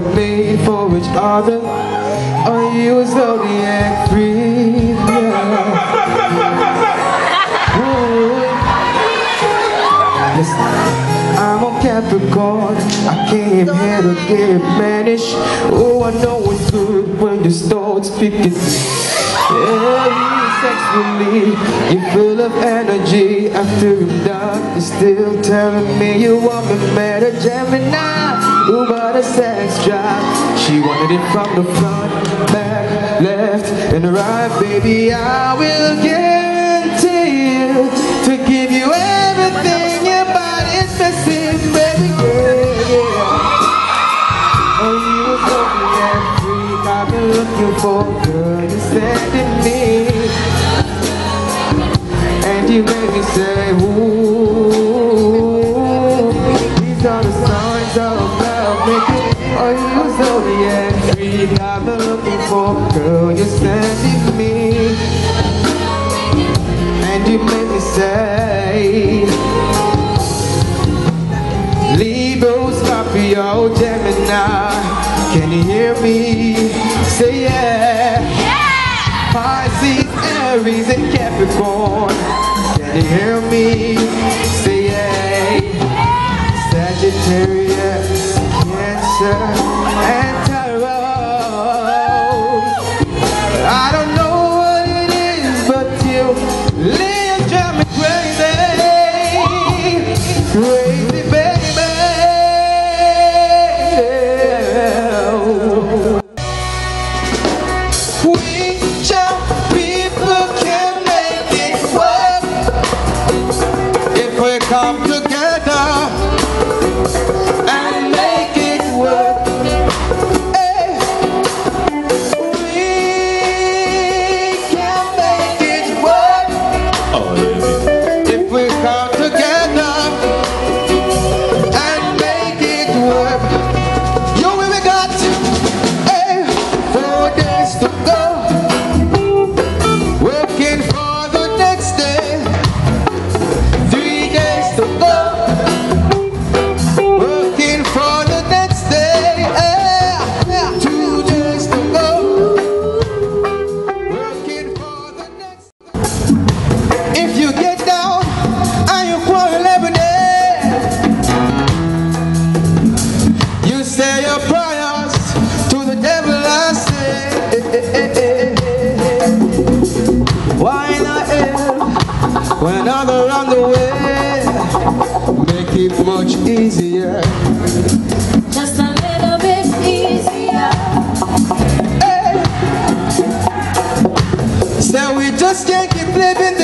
for each other. Oh, you was zodiac free. Yeah. Listen, I'm on Capricorn. I came here to get managed. Oh, I know it's good when you start speaking. Yeah, sexually, you're full of energy. After you're done, you're still telling me you want me better Gemini. Got a sex drive? She wanted it from the front, back, left, and right. Baby, I will guarantee you to give you everything your body's missing, baby. Yeah, yeah. Oh, you was looking at freak I've been looking for, girl. You said to me, and you made me say, ooh. These are the signs of Oh, you zodiac looking for, girl. You said to me, and you made me say. Gemini. Can you hear me? Say yeah. Pisces, Aries, and Capricorn. Can you hear me? Say yeah. Sagittarius, Cancer, and Taurus. I don't know what it is, but you drive me crazy, crazy baby. We people can make it work if we come together on the way? Make it much easier. Just a little bit easier. hey. So we just can't keep living